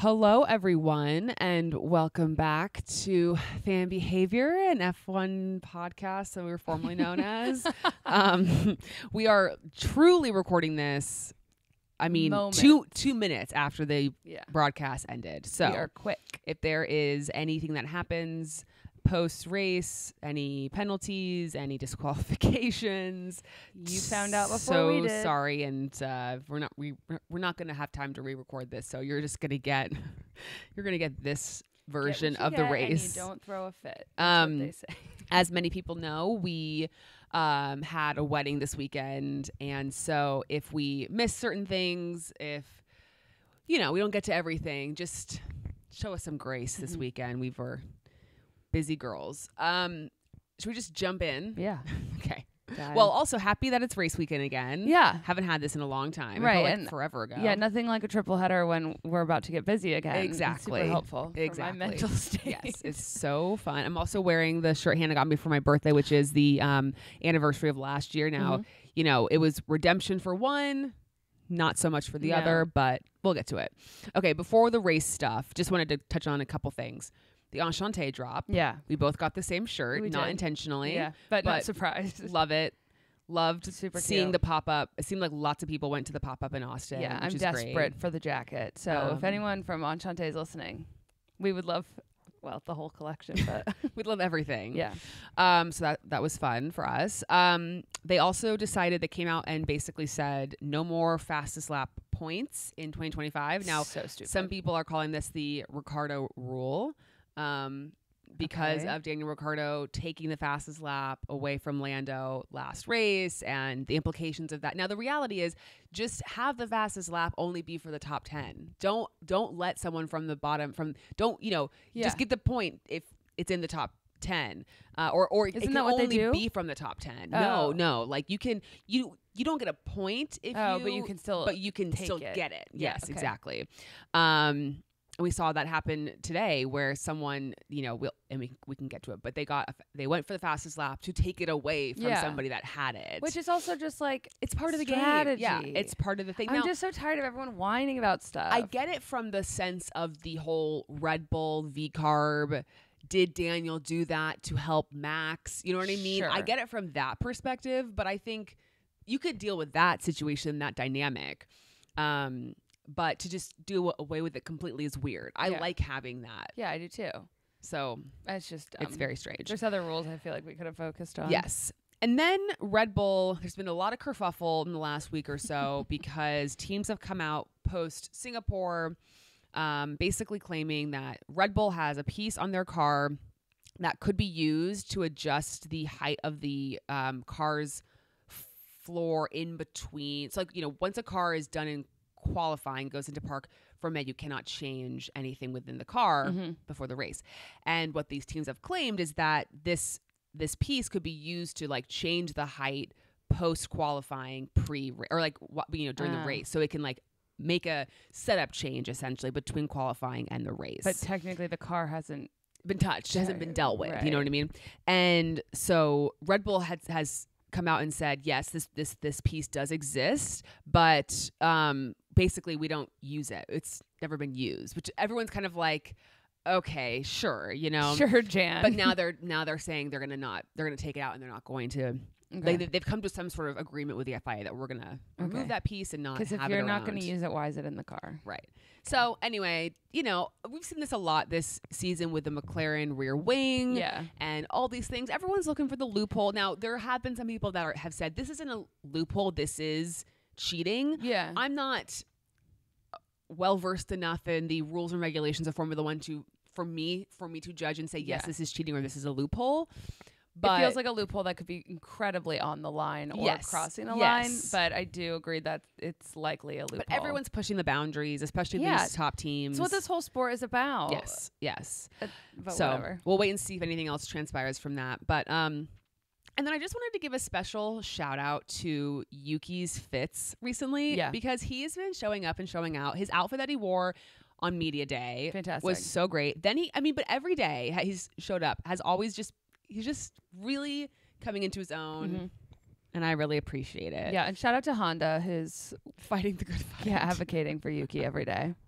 Hello, everyone, and welcome back to Fan Behavior, an F1 podcast that we were formerly known as. Um, we are truly recording this. I mean, two two minutes after the Yeah. broadcast ended. So, we are quick. if there is anything that happens post race, any penalties, any disqualifications, You found out before so we did. sorry, and uh, we're not we we're not going to have time to re-record this. So you're just going to get you're going to get this version you of the get race. you don't throw a fit. Um, what they say. As many people know, we um, had a wedding this weekend, and so if we miss certain things, if you know we don't get to everything, just show us some grace this Mhm. weekend. We were busy girls. Um, should we just jump in? Yeah. Okay. Well, also happy that it's race weekend again. yeah. Haven't had this in a long time. Right, like and- forever ago. Yeah, nothing like a triple header when we're about to get busy again. Exactly. super helpful for Exactly. my mental state. Yes, it's so fun. I'm also wearing the shirt Hannah got me for my birthday, which is the um, anniversary of last year. Now, Mhm. you know, it was redemption for one, not so much for the No. other, but we'll get to it. Okay, before the race stuff, just wanted to touch on a couple things. The Enchante drop. Yeah. We both got the same shirt, We not did. intentionally. Yeah. But, but not surprised. Love it. Loved Super seeing cute. the pop up. It seemed like lots of people went to the pop up in Austin. yeah, I'm desperate great. for the jacket. So Um, if anyone from Enchante is listening, we would love, well, the whole collection. But We'd love everything. yeah. Um, so that that was fun for us. Um, they also decided they came out and basically said no more fastest lap points in 2025. Now, so stupid. some people are calling this the Ricciardo rule. Um, because Okay. of Daniel Ricciardo taking the fastest lap away from Lando last race and the implications of that. Now the reality is just have the fastest lap only be for the top 10. Don't don't let someone from the bottom from don't, you know, yeah. just get the point if it's in the top 10 uh, or or it Isn't can that what they only do? be from the top 10 Oh. no no like you can you you don't get a point if oh, you but you can still. but you can take still it. get it Yeah, yes okay. exactly um we saw that happen today where someone you know we'll and we, we can get to it but they got they went for the fastest lap to take it away from Yeah. somebody that had it which is also just like it's part of the game yeah it's part of the thing I'm now just so tired of everyone whining about stuff. I get it from the sense of the whole Red Bull VCARB. Did Daniel do that to help Max? You know what I mean? I get it from that perspective, but I think you could deal with that situation, that dynamic. Um, but to just do away with it completely is weird. I Yeah. like having that. Yeah, I do too. So It's just it's very strange. There's other rules I feel like we could have focused on. Yes. And then Red Bull, there's been a lot of kerfuffle in the last week or so because teams have come out post Singapore, um, basically claiming that Red Bull has a piece on their car that could be used to adjust the height of the um, car's floor in between. So, like, you know, once a car is done in qualifying, goes into park for med, you cannot change anything within the car Mhm. before the race. And what these teams have claimed is that this this piece could be used to like change the height post qualifying pre or like what you know during Ah. the race so it can like make a setup change essentially between qualifying and the race But technically, the car hasn't. been touched hasn't been dealt with you know what i mean and so red bull has has come out and said yes this this this piece does exist but um basically we don't use it it's never been used which everyone's kind of like okay sure you know sure, Jan. but now they're now they're saying they're gonna not they're gonna take it out and they're not going to Okay. they- they've come to some sort of agreement with the FIA that we're gonna remove that piece and not because if you're not gonna use it, why is it in the car? right. So anyway, you know we've seen this a lot this season with the McLaren rear wing Yeah. and all these things. Everyone's looking for the loophole. Now there have been some people that are, have said this isn't a loophole. This is cheating. Yeah. I'm not well versed enough in the rules and regulations of Formula One to for me for me to judge and say yes Yeah. this is cheating or this is a loophole. But it feels like a loophole that could be incredibly on the line or Yes, crossing the yes. line. But I do agree that it's likely a loophole. but everyone's pushing the boundaries, especially Yeah. these top teams. It's what this whole sport is about. yes, yes. Uh, so whatever. we'll wait and see if anything else transpires from that. But um, and then I just wanted to give a special shout out to Yuki's fits recently, Yeah. because he's been showing up and showing out. His outfit that he wore on media day Fantastic. was so great. Then he, I mean, but every day he's showed up has always just he's just really coming into his own, Mhm. and I really appreciate it. Yeah, and shout out to Honda who's fighting the good fight. yeah advocating for Yuki every day.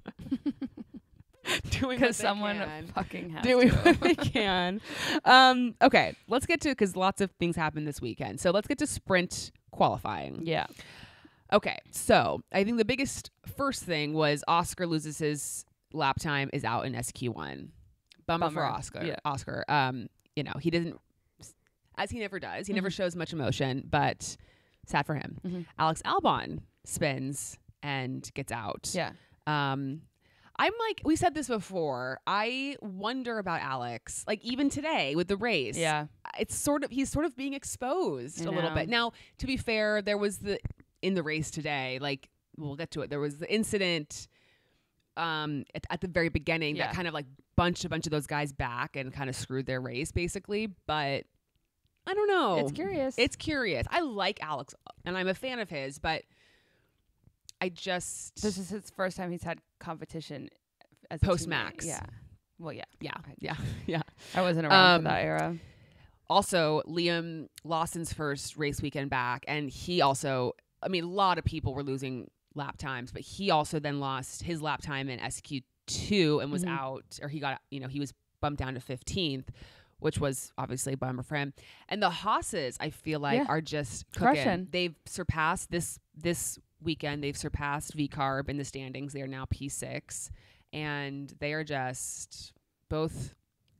doing because someone can. fucking has doing to. what they can. Um, okay, let's get to because lots of things happened this weekend. So let's get to sprint qualifying. yeah. Okay, so I think the biggest first thing was Oscar loses his lap time is out in SQ one. Bummer, for Oscar. yeah. Oscar. Um, you know he didn't, as he never does. He never Mhm. shows much emotion, but sad for him. Mhm. Alex Albon spins and gets out. Yeah. Um, I'm like we said this before. I wonder about Alex. Like even today with the race, Yeah. it's sort of he's sort of being exposed a little bit. Now, to be fair, there was the in the race today. Like we'll get to it. There was the incident um at, at the very beginning Yeah. that kind of like bunched a bunch of those guys back and kind of screwed their race basically. But I don't know. It's curious. It's curious. I like Alex and I'm a fan of his, but I just this is his first time he's had competition as Post. Max. Yeah. Well, yeah. yeah, I- yeah, yeah. I wasn't around Um, for that era. also Liam Lawson's first race weekend back, and he also, I mean, a lot of people were losing lap times, but he also then lost his lap time in SQ two and was Mhm. out, or he got, you know, he was bumped down to fifteenth, which was obviously a bummer for him. And the Haases, I feel like, Yeah. are just cooking. Crushing. They've surpassed this this weekend. They've surpassed VCARB in the standings. They are now P six, and they are just both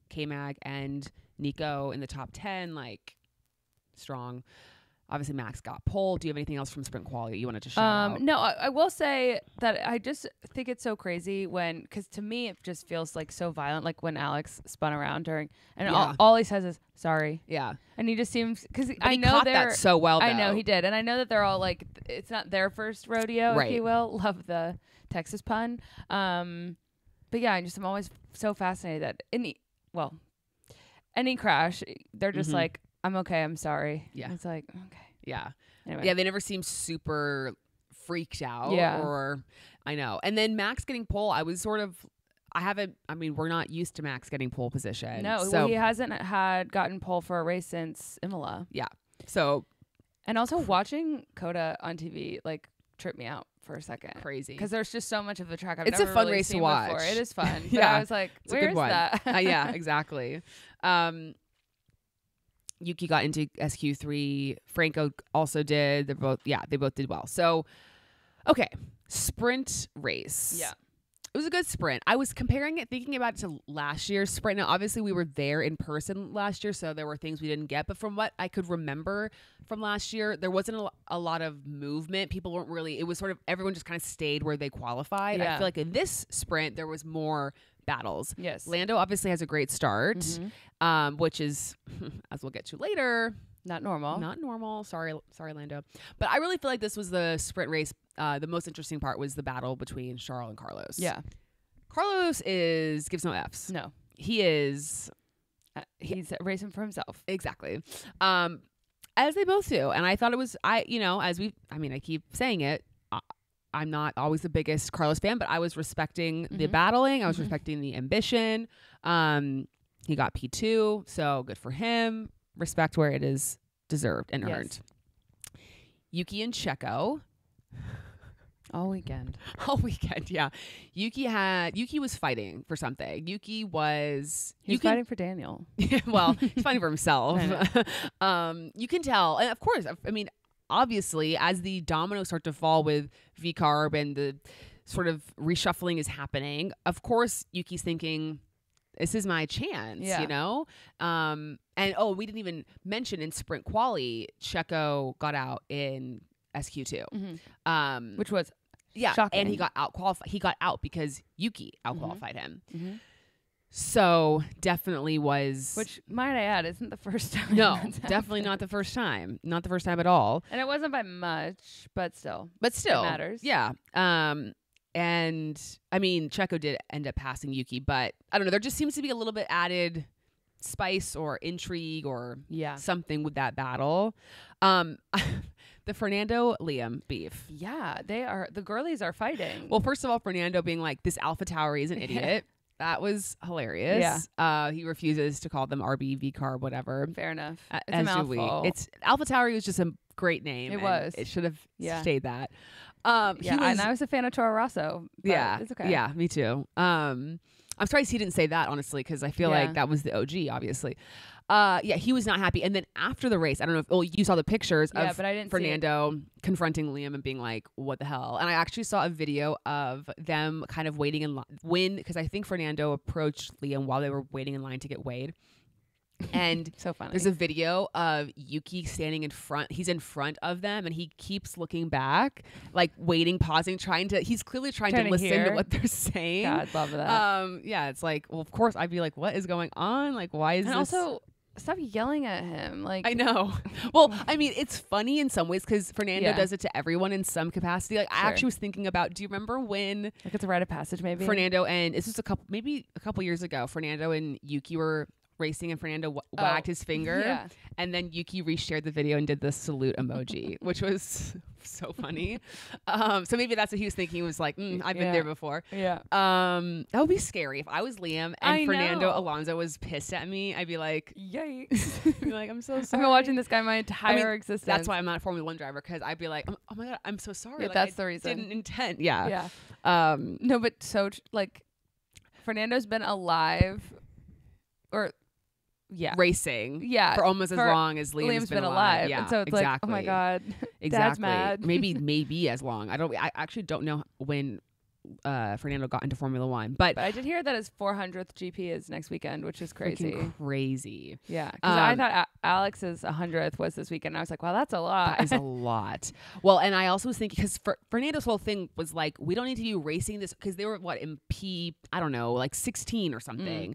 K Mag and Nico in the top 10, like strong. Obviously, Max got pulled. Do you have anything else from sprint quality you wanted to shout out? Um, no, I, I will say that I just think it's so crazy when, because to me it just feels like so violent, like when Alex spun around during, and all, Yeah. all he says is sorry, Yeah, and he just seems because I he know they're. that so well. I know he did, and I know that they're all like it's not their first rodeo, Right. if you will. Love the Texas pun. Um, but yeah, I just I'm always so fascinated that any well, any crash, they're just Mhm. like I'm okay, I'm sorry. Yeah. it's like okay. Yeah, Anyway, yeah. They never seem super freaked out. Yeah. or I know. And then Max getting pole, I was sort of. I haven't. I mean, we're not used to Max getting pole position. no, so well, he hasn't had gotten pole for a race since Imola. Yeah. So And also watching COTA on TV like tripped me out for a second crazy. because there's just so much of the track I've It's a fun really race to seen before. watch. It is fun. But Yeah, I was like, it's a where's one. that? uh, yeah, exactly. Um, Yuki got into SQ3. Franco also did. They're both, yeah, they both did well. So, okay, sprint race. Yeah. It was a good sprint. I was comparing it, thinking about it to last year's sprint. Now, obviously, we were there in person last year, so there were things we didn't get. But from what I could remember from last year, there wasn't a, a lot of movement. People weren't really, it was sort of everyone just kind of stayed where they qualified. I feel like in this sprint, there was more battles. yes. Lando obviously has a great start, Mhm. um, which is, as we'll get to later, Not normal. not normal. Sorry, sorry, Lando. But I really feel like this was the sprint race. Uh, the most interesting part was the battle between Charles and Carlos. yeah. Carlos is gives no f's. No. He is Uh, he's racing for himself. exactly, um, as they both do. And I thought it was I, you know, as we, I mean, I keep saying it. I'm not always the biggest Carlos fan, but I was respecting the Mhm. battling. I was Mhm. respecting the ambition. Um, he got P2, so good for him. Respect where it is deserved and Yes. earned. Yuki and Checo All weekend. all weekend. Yeah, Yuki had Yuki was fighting for something. Yuki was He's can- fighting for Daniel. well, he's fighting for himself. Um, you can tell, and of course, I mean, obviously, as the dominoes start to fall with VCARB and the sort of reshuffling is happening, of course, Yuki's thinking, "This is my chance," Yeah. you know. Um, and oh, we didn't even mention in sprint quali, Checo got out in SQ two. Um, Which was yeah, shocking. and he got out qualified. He got out because Yuki out qualified him. Mhm. So definitely was which might I add isn't the first time. no, definitely not the first time. Not the first time at all. And it wasn't by much, but still. But still matters. Yeah. Um and I mean Checo did end up passing Yuki, but I don't know, there just seems to be a little bit added spice or intrigue or Yeah. something with that battle. Um the Fernando Liam beef. Yeah, they are the girlies are fighting. Well, first of all, Fernando being like, this AlphaTauri is an idiot. That was hilarious. Uh, he refuses to call them RB VCARB, whatever. fair enough. A- It's a as we. mouthful. It's AlphaTauri was just a great name. It was. It should have Yeah. stayed that. Um, yeah, was- and I was a fan of Toro Rosso. yeah, it's okay. yeah, me too. Um, I'm surprised he didn't say that honestly, because I feel Yeah. like that was the OG, obviously. Uh, yeah, he was not happy. And then after the race, I don't know if oh you saw the pictures Yeah, of but I didn't. Fernando confronting Liam and being like, "What the hell?" And I actually saw a video of them kind of waiting in line when because I think Fernando approached Liam while they were waiting in line to get weighed, and So funny. there's a video of Yuki standing in front. He's in front of them, and he keeps looking back, like waiting, pausing, trying to. He's clearly trying, Trying to to listen to what they're saying. God, love that. Um, yeah, it's like, well, of course, I'd be like, what is going on? Like, why is and this? also, stop yelling at him. Like, I know. Well, I mean, it's funny in some ways because Fernando Yeah. does it to everyone in some capacity. Like, I actually was thinking about. Do you remember when like it's a rite of passage, maybe. Fernando and this was a couple, maybe a couple years ago, Fernando and Yuki were racing, and Fernando w- Oh, wagged his finger, Yeah. and then Yuki reshared the video and did the salute emoji, which was so funny. Um, so maybe that's what he was thinking. He was like, mm, I've been Yeah. there before. Yeah. Um, that would be scary if I was Liam and I Fernando know. Alonso was pissed at me. I'd be like, Yikes. I'd be like, I'm so sorry. I've been watching this guy my entire existence. That's why I'm not a Formula One driver because I'd be like, oh oh my god, I'm so sorry. Yeah, Like, that's I the reason. Didn't intend. Yeah. Yeah. Um. No, but so like, Fernando's been alive, or yeah, Racing. yeah, For almost as for- long as Liam's, Liam's been, alive, Yeah, and so it's exactly. like, oh my god, exactly. mad. maybe maybe as long. I don't. I actually don't know when uh Fernando got into Formula One, but, But I did hear that his 400th GP is next weekend, which is crazy. crazy. Yeah, because I Um, thought A- Alex's 100th was this weekend. I was like, wow, that's a lot. That is a lot. Well, and I also was thinking because Fernando's whole thing was like, we don't need to be racing this because they were what in P, I don't know, like 16 or something.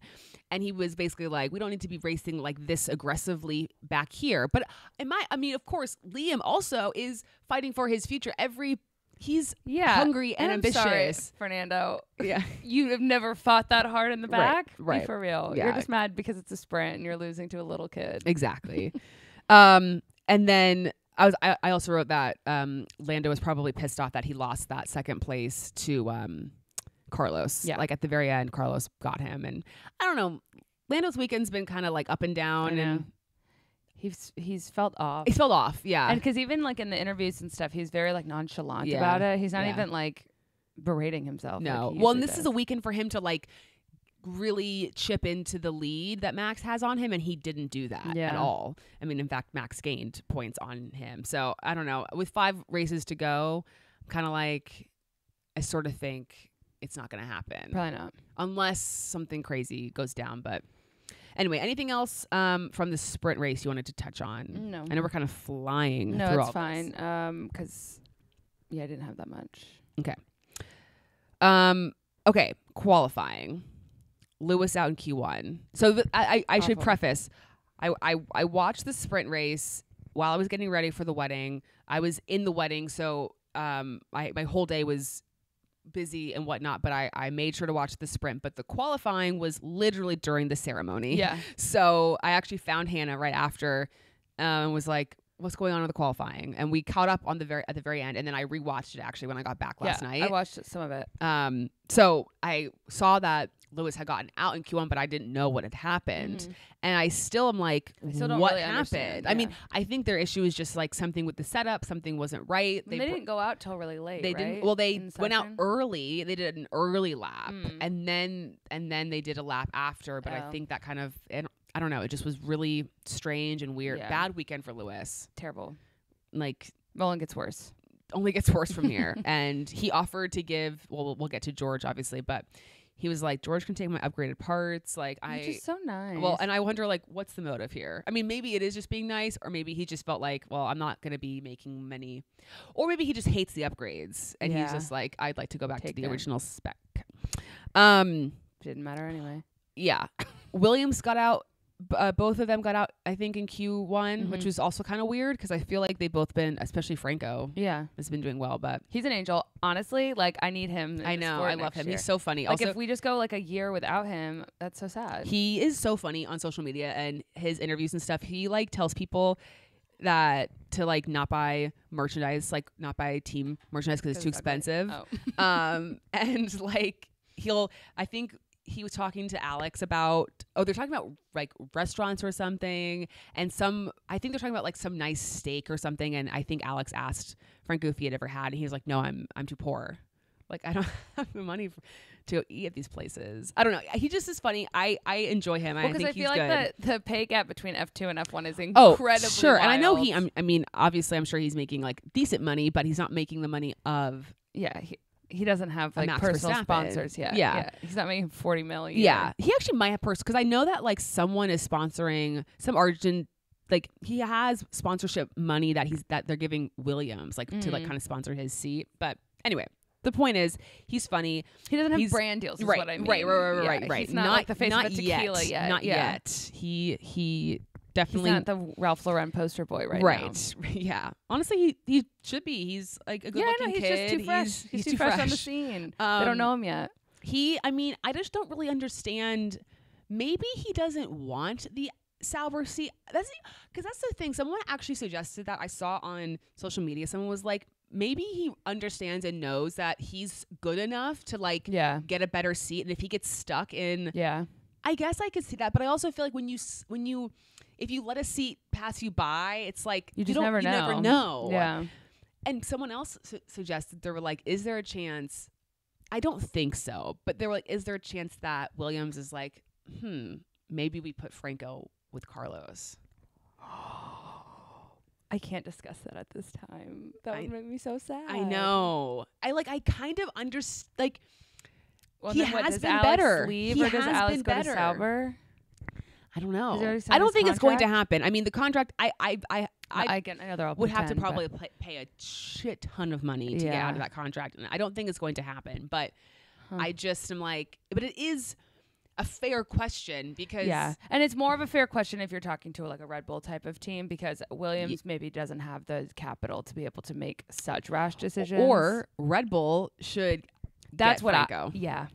And he was basically like, we don't need to be racing like this aggressively back here. But in my, I mean, of course, Liam also is fighting for his future. Every, he's yeah, hungry and, I'm sorry, ambitious. Fernando. Yeah. You have never fought that hard in the back. right. Be for real. Yeah. You're just mad because it's a sprint and you're losing to a little kid. Exactly. um, and then I was I, I also wrote that um, Lando was probably pissed off that he lost that second place to um, Carlos. Yeah. Like at the very end, Carlos got him, and I don't know. Lando's weekend's been kind of like up and down, and He's he's felt off. it felt off. Yeah, And because even like in the interviews and stuff, he's very like nonchalant Yeah, about it. He's not yeah. even like berating himself. no. Well, and this is a weekend for him to like really chip into the lead that Max has on him, and he didn't do that at Yeah. all. I mean, in fact, Max gained points on him. So I don't know. With five races to go, I'm kind of like, I sort of think it's not going to happen probably not. unless something crazy goes down. But anyway, anything else um, from the sprint race you wanted to touch on? No. I know we're kind of flying. No, through it's fine. this. Um, because yeah, I didn't have that much. Okay. Um. Okay. Qualifying. Lewis out in Q1. So th- I, I, I should preface. I, I I watched the sprint race while I was getting ready for the wedding. I was in the wedding, so um, my my whole day was busy and whatnot. But I I made sure to watch the sprint. But the qualifying was literally during the ceremony. Yeah. So I actually found Hannah right after, um, and was like, "What's going on with the qualifying?" And we caught up on the very at the very end, and then I rewatched it actually when I got back last yeah, night. I watched some of it. Um, so I saw that Lewis had gotten out in Q1, but I didn't know what had happened. Mhm. And I still am like, I still what really happened? understand, I mean. I think their issue is just like something with the setup, something wasn't right. They, br- didn't go out till really late. they right? didn't well they In went out early they did an early lap Mm. and then and then they did a lap after but i Oh. think that kind of and i don't know it just was really strange and weird Yeah. bad weekend for lewis Terrible. like Well, it gets worse. only gets worse from here. and he offered to give. Well, we'll- we'll get to George obviously, but he was like, George can take my upgraded parts. Like I. Which is so nice. well, and I wonder, like, what's the motive here? I mean, maybe it is just being nice, or maybe he just felt like, well, I'm not going to be making many, or maybe he just hates the upgrades, and he's just like, I'd like to go back Take to the original spec. Um, didn't matter anyway. yeah, Williams got out. Uh, both of them got out, I think, in Q1, which Mhm. was also kind of weird because I feel like they've both been, especially Franco, Yeah, has been doing well. But he's an angel. Honestly, like I need him. I know, I love him. year. He's so funny. like also, if we just go like a year without him, that's so sad. he is so funny on social media and his interviews and stuff. He like tells people that to like not buy merchandise, like not buy team merchandise because it's too expensive. Oh. um, and like he'll, I think he was talking to Alex about, oh, they're talking about like restaurants or something, and some, I think they're talking about like some nice steak or something. And I think Alex asked Franco if he had ever had, and he was like, no, I'm, I'm too poor. Like I don't have the money for, to eat at these places. I don't know. He just is funny. I I enjoy him. Well, I because think I, feel he's like good. the the pay gap between F two and F one is Oh, incredibly sure. And I know he. I'm, I mean, obviously, I'm sure he's making like decent money, but he's not making the money of. yeah, he, he doesn't have like Max personal Verstappen. sponsors yet. Yeah. he's not making forty million. Yeah, he actually might have purse because I know that like someone is sponsoring some Argent. Like he has sponsorship money that he's that they're giving Williams like to like Mhm. kind of sponsor his seat. But anyway, the point is he's funny. he doesn't have He's- brand deals. Is right, what I mean. right, right, right, Yeah, right, right. He's not, like the face not of tequila yet. Not yeah. yet. He he He's definitely not the Ralph Lauren poster boy right, now. right. Yeah. Honestly, he he should be. He's like a good Yeah, looking know. He's kid. just too fresh. He's, He's, too, fresh, on the scene. they Um, don't know him yet. He, I mean, I just don't really understand. Maybe he doesn't want the Sauber seat. That's because that's the thing. Someone actually suggested that I saw on social media. Someone was like, maybe he understands and knows that he's good enough to like Yeah, get a better seat, and if he gets stuck in, yeah, I guess I could see that. But I also feel like when you when you if you let a seat pass you by, it's like You just don't, never you never know. know. yeah. And someone else su- suggested they were like, is there a chance? I don't think so, but they were like, is there a chance that Williams is like, hmm, maybe we put Franco with Carlos? I can't discuss that at this time. That I- would make me so sad. I know. I like. I kind of understand. Like, Well, He then what, has does been Alex better. Leave He or does has Alex been go better. to Sauber? I don't know. I don't think it's going to happen. I mean, the contract. I. I. I. I, I, get. I know they're would have to probably pay, pay a shit ton of money to get out of that contract, and I don't think it's going to happen. But Huh. I just am like, but it is a fair question because Yeah, and it's more of a fair question if you're talking to like a Red Bull type of team because Williams maybe doesn't have the capital to be able to make such rash decisions. or Red Bull should. that's what Franco. I. Yeah,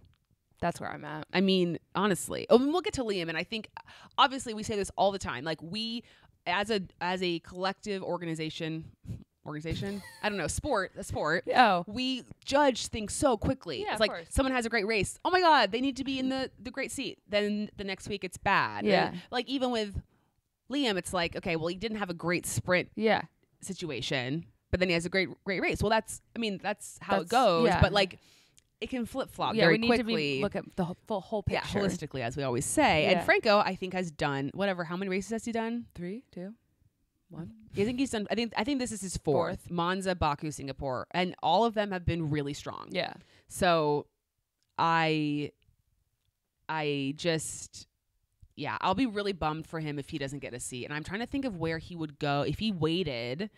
that's where I'm at. I mean, honestly, oh, and we'll get to Liam, and I think obviously we say this all the time. Like we, as a as a collective organization, organization, I don't know, sport, a sport. Oh, We judge things so quickly. Yeah, it's like course. someone has a great race. Oh my god, they need to be in the the great seat. Then the next week it's bad. Yeah. And, like even with Liam, it's like okay, well he didn't have a great sprint yeah, situation, but then he has a great great race. Well, that's I mean that's how it goes. yeah. But like it can flip flop yeah. very we need quickly. to be look at the whole, full whole yeah, picture. holistically, as we always say. And Franco, I think, has done whatever. How many races has he done? Three, two, one. I think he's done. I think I think this is his fourth. Monza, Baku, Singapore, and all of them have been really strong. Yeah, So, I, I just, yeah, I'll be really bummed for him if he doesn't get a seat. And I'm trying to think of where he would go if he waited.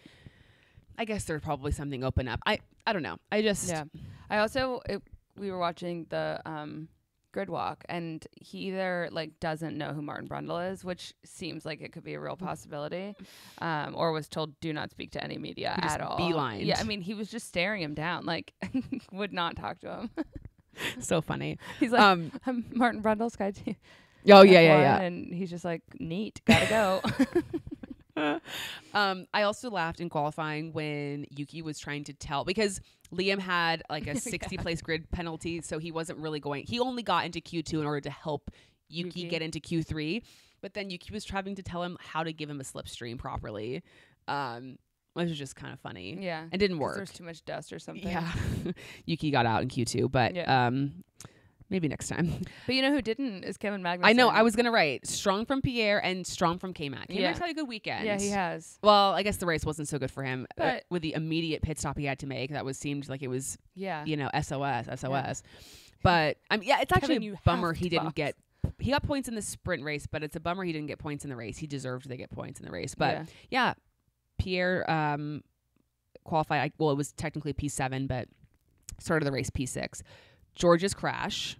I guess there's probably something open up. I I don't know. I just yeah. I also it, we were watching the um grid walk and he either like doesn't know who Martin Brundle is, which seems like it could be a real possibility, um, or was told do not speak to any media at all. beelined. Yeah, I mean he was just staring him down, like would not talk to him. so funny. He's like, Um. I'm Martin Brundle, Sky T. Oh yeah, yeah, F1," yeah. And he's just like, neat, gotta go. um, I also laughed in qualifying when Yuki was trying to tell because Liam had like a 60 place grid penalty, so he wasn't really going. He only got into Q2 in order to help Yuki, Yuki. get into Q3, but then Yuki was trying to tell him how to give him a slipstream properly, um, which was just kind of funny. yeah. It didn't work. There's too much dust or something. Yeah, Yuki got out in Q2, but Yeah. um, maybe next time. But you know who didn't is Kevin Magnussen. I know I was gonna write strong from Pierre and strong from K-Mag. K-Mag's had a good weekend. Yeah, he has. Well, I guess the race wasn't so good for him uh, with the immediate pit stop he had to make. That was seemed like it was, Yeah. you know, SOS, SOS. But I mean, yeah, it's actually Kevin, a bummer he didn't box. get. He got points in the sprint race, but it's a bummer he didn't get points in the race. He deserved to get points in the race. But yeah. yeah, Pierre um, qualified. Well, it was technically P seven, but started the race P six. George's crash,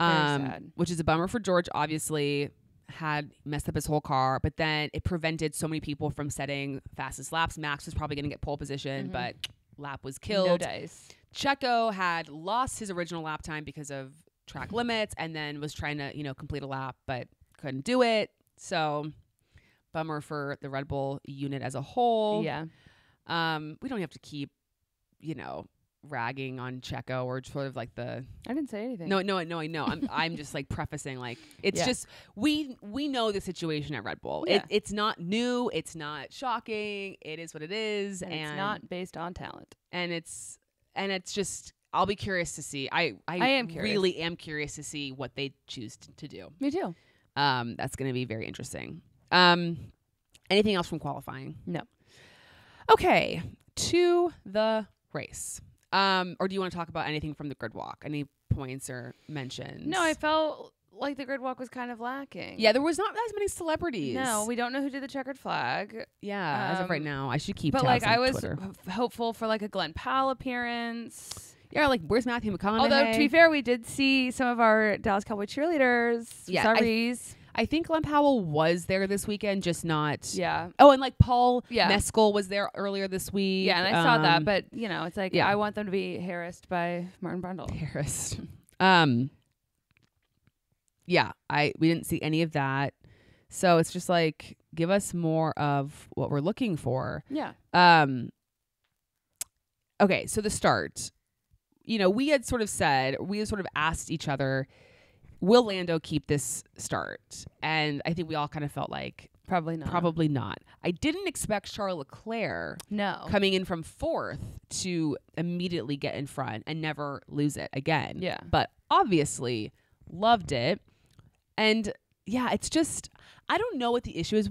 um, which is a bummer for George. Obviously, had messed up his whole car, but then it prevented so many people from setting fastest laps. Max was probably going to get pole position, Mhm. but lap was No killed. dice. Checo had lost his original lap time because of track limits, and then was trying to you know complete a lap, but couldn't do it. So. Bummer for the Red Bull unit as a whole. Yeah. Um, we don't have to keep, you know, ragging on Checo or sort of like the I didn't say anything. no, no, no, I know. I'm I'm just like prefacing like it's Yeah. just we we know the situation at Red Bull. Yeah. It, it's not new. It's not shocking. It is what it is, and and it's not based on talent. and it's and it's just I'll be curious to see. I I, I am curious. really am curious to see what they choose t- to do. Me too. Um, that's going to be very interesting. Um, anything else from qualifying? No. Okay, to the race. Um, or do you want to talk about anything from the grid walk? Any points or mentions? No, I felt like the grid walk was kind of lacking. yeah, there was not as many celebrities. No, we don't know who did the checkered flag. yeah, as of right um, now, I should keep. but like I was Twitter. hopeful for like a Glenn Powell appearance. yeah, like where's Matthew McConaughey? Although to be fair, we did see some of our Dallas Cowboy cheerleaders. Yeah, I- I think Glenn Powell was there this weekend, just not. yeah, Oh, and like Paul Yeah. Mescal was there earlier this week. yeah, and I saw that, Um, but you know, it's like yeah. I want them to be harassed by Martin Brundle. Harassed. um yeah, I we didn't see any of that. So it's just like give us more of what we're looking for. Yeah, Um Okay, so the start. You know, we had sort of said, we had sort of asked each other, will Lando keep this start? And I think we all kind of felt like probably not. probably not. I didn't expect Charles Leclerc no. coming in from fourth to immediately get in front and never lose it again. Yeah. But obviously loved it. And yeah, it's just I don't know what the issue is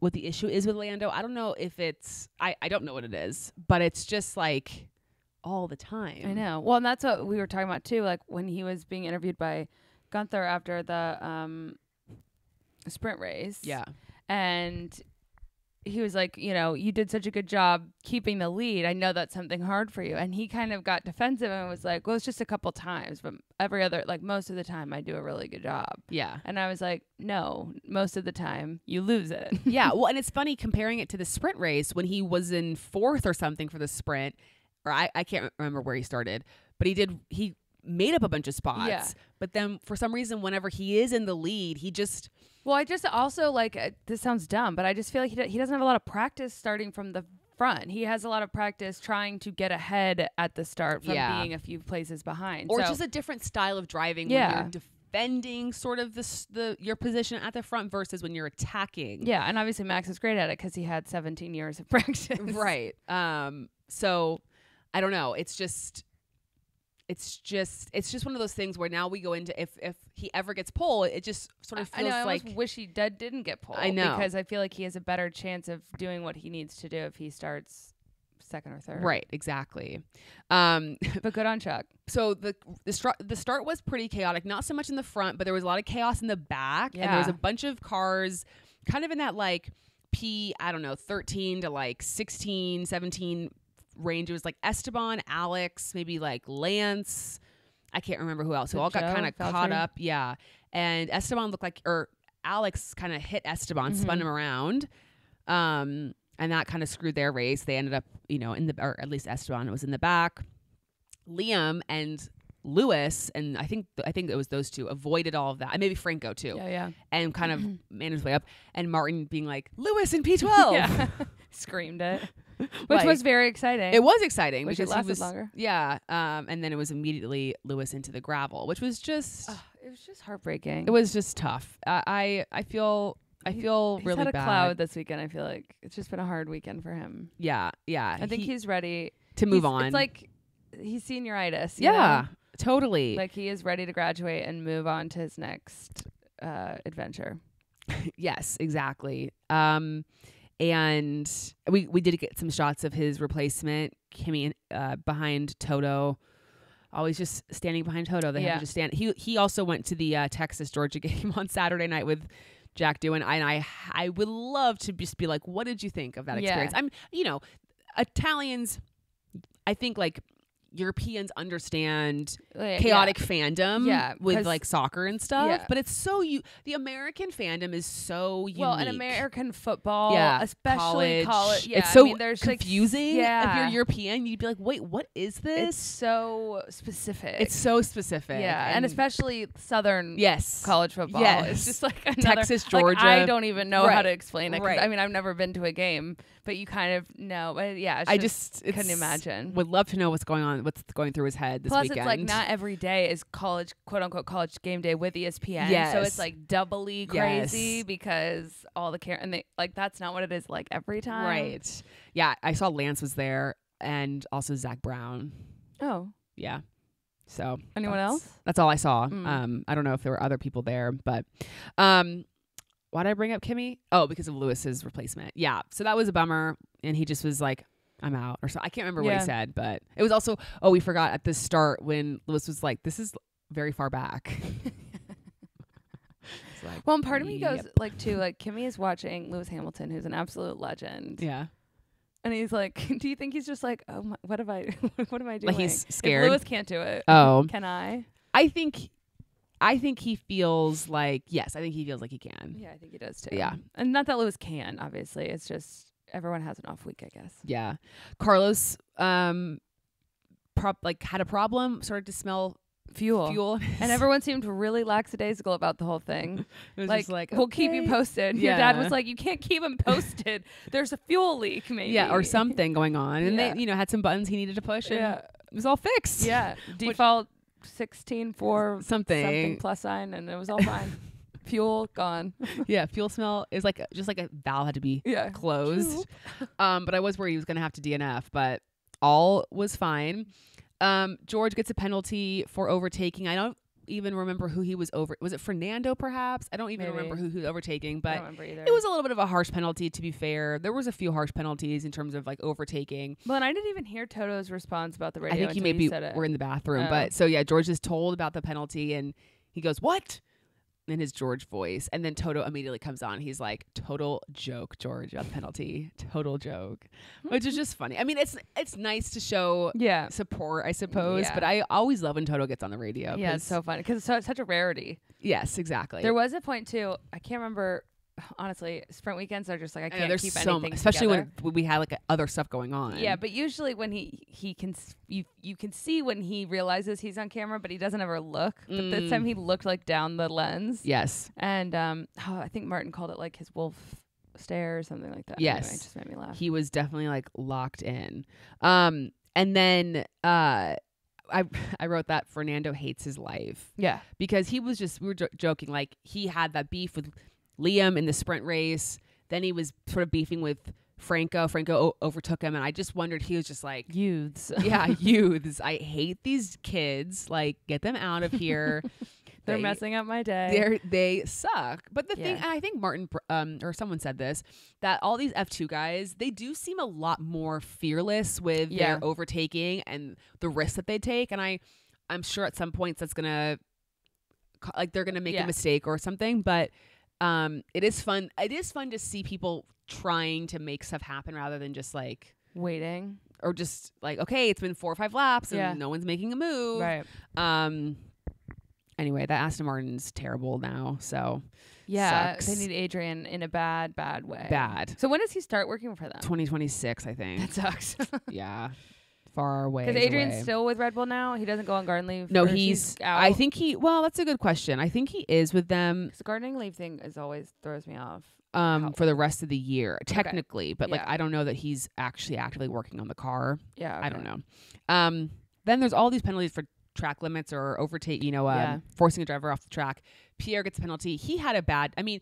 what the issue is with Lando. I don't know if it's I, I don't know what it is, but it's just like all the time. I know. Well, and that's what we were talking about too. Like when he was being interviewed by Gunther after the um, sprint race. Yeah. and he was like, you know, you did such a good job keeping the lead. I know that's something hard for you. And he kind of got defensive and was like, well, it's just a couple times, but every other, like most of the time, I do a really good job. Yeah. And I was like, no, most of the time you lose it. yeah. Well, and it's funny comparing it to the sprint race when he was in fourth or something for the sprint, or I, I can't remember where he started, but he did, he made up a bunch of spots. Yeah. But then for some reason, whenever he is in the lead, he just, well, I just also like, uh, this sounds dumb, but I just feel like he, he doesn't have a lot of practice starting from the front. He has a lot of practice trying to get ahead at the start from Yeah. being a few places behind. or So- just a different style of driving Yeah. when you're defending sort of the, the your position at the front versus when you're attacking. Yeah, and obviously Max is great at it because he had 17 years of practice. right um so i don't know it's just it's just it's just one of those things where now we go into if if he ever gets pulled, it just sort of feels I know. I like almost wish he did, didn't get pulled. I know. because I feel like he has a better chance of doing what he needs to do if he starts second or third. right exactly um But good on Chuck. so the the start the start was pretty chaotic not so much in the front but there was a lot of chaos in the back and there was a bunch of cars kind of in that like p i don't know 13 to like 16 17 range. It was like esteban alex maybe like lance. I can't remember who else. Who all got kind of caught up yeah. And esteban looked like or alex kind of hit esteban spun Mhm. him around um and that kind of screwed their race. They ended up you know in the or at least esteban was in the back. Liam and Lewis, and I think I think it was those two avoided all of that, and maybe Franco too, Yeah, yeah. and kind of made his way up. And Martin being like Lewis in P twelve. Screamed it, which Like, was very exciting. It was exciting it because he lasted was longer. yeah, um, and then it was immediately Lewis into the gravel, which was just Ugh, it was just heartbreaking. it was just tough. I I, I feel I feel He's really had a bad. cloud this weekend. I feel like it's just been a hard weekend for him. Yeah, yeah. I think he- he's ready to move He's- on. It's like he's senioritis. you yeah, know? totally. like he is ready to graduate and move on to his next uh, adventure. Yes, exactly. Um, and we we did get some shots of his replacement, Kimi, uh, behind Toto. Always just standing behind Toto. They have Yeah. to just stand. He he also went to the uh, Texas Georgia game on Saturday night with Jack Doohan, and I I would love to just be like, what did you think of that Yeah. experience? I'm you know, Italians. I think like Europeans understand Like, chaotic fandom Yeah, with like soccer and stuff Yeah. but it's so you the american fandom is so unique Well, in American football, yeah especially college, college, yeah, it's so I mean, there's like, confusing yeah, if you're european you'd be like wait what is it's this so specific. it's so specific yeah, and, especially Southern yes college football. Yes. It's just like another, Texas, like, Georgia. I don't even know how to explain it. Right. I mean, I've never been to a game, but you kind of know. But yeah, i just, just couldn't imagine. would love to know what's going on what's going through his head this Plus, weekend it's like not every day is college, quote unquote, college game day with ESPN. So it's like doubly crazy Yes. because all the care and they like that's not what it is like every time. right yeah i saw lance was there and also zak brown Oh, yeah. So Anyone else? That's all I saw. Mm. Um, I don't know if there were other people there, but um, why did I bring up Kimi? Oh, because of Lewis's replacement. Yeah. So that was a bummer, and he just was like, "I'm out," or so. I can't remember what he said, but it was also. Oh, we forgot at the start when Lewis was like, "This is very far back." Like, Well, and part of me goes like too like Kimi is watching Lewis Hamilton, who's an absolute legend, yeah, and he's like, "Do you think he's just like, oh, my, what have I, what am I doing? like he's If scared. Lewis can't do it. Oh. can I? I think, I think he feels like yes, I think he feels like he can. Yeah, I think he does too. Yeah. and not that Lewis can. Obviously, it's just everyone has an off week, I guess. Yeah. Carlos um prop like had a problem, started to smell Fuel. fuel. And everyone seemed really lackadaisical about the whole thing. it was like, just like we'll keep you posted. Your dad was like, you can't keep him posted. There's a fuel leak, maybe. Yeah, or something going on. And Yeah. they, you know, had some buttons he needed to push and Yeah, it was all fixed. yeah. Default sixteen for Something. something plus sign, and it was all fine. fuel gone. yeah, fuel smell is like just like a valve had to be Yeah, closed. um, but I was worried he was gonna have to DNF, but all was fine. Um, George gets a penalty for overtaking. I don't even remember who he was over. Was it Fernando? Perhaps I don't even Maybe. remember who he was overtaking. But don't remember either. it was a little bit of a harsh penalty. To be fair, there was a few harsh penalties in terms of like overtaking. well, and I didn't even hear Toto's response about the radio. I think he maybe you said it. were in the bathroom. Oh. But so yeah, George is told about the penalty and he goes, What? In his George voice. And then Toto immediately comes on. He's like, Total joke, George, about penalty. Total joke. Which is just funny. I mean, it's it's nice to show yeah, support, I suppose. Yeah. But I always love when Toto gets on the radio. yeah, it's so funny because it's so, such a rarity. Yes, exactly. There was a point too. I can't remember. Honestly, sprint weekends are just like I I can't there's keep so anything much, especially together. when we had like other stuff going on. Yeah, but usually when he he can you you can see when he realizes he's on camera, but he doesn't ever look. But this Mm. time he looked like down the lens. Yes. And um, oh, I think Martin called it like his wolf stare or something like that. Yes. anyway, it just made me laugh. he was definitely like locked in. Um, and then uh, I I wrote that Fernando hates his life yeah, because he was just we were jo- joking like he had that beef with Liam in the sprint race. Then he was sort of beefing with Franco. Franco o- overtook him, and I just wondered he was just like. youths. Yeah, youths. I hate these kids. Like, get them out of here. They're They- messing up my day. they're suck. But the thing, Yeah. and I think Martin um or someone said this that all these F two guys they do seem a lot more fearless with Yeah. their overtaking and the risks that they take. And I, I'm sure at some points that's gonna like they're gonna make Yeah. a mistake or something. But um, it is fun. It is fun to see people trying to make stuff happen rather than just like Waiting. or just like okay, it's been four or five laps and Yeah. no one's making a move. Right. Um. Anyway, that Aston Martin's terrible now. So Yeah. Sucks. They need Adrian in a bad, bad way. bad. So when does he start working for them? 2026, I think. That sucks. yeah, far away. Because Adrian's away. still with Red Bull now. He doesn't go on garden leave. No, he's. out. I think he. Well, that's a good question. I think he is with them. the gardening leave thing is always throws me off. um How- for the rest of the year, technically. But like, Yeah. I don't know that he's actually actively working on the car. Yeah, I don't know. Um, then there's all these penalties for track limits or overtake. You know, um, Yeah. forcing a driver off the track. Pierre gets a penalty. He had a bad. I mean,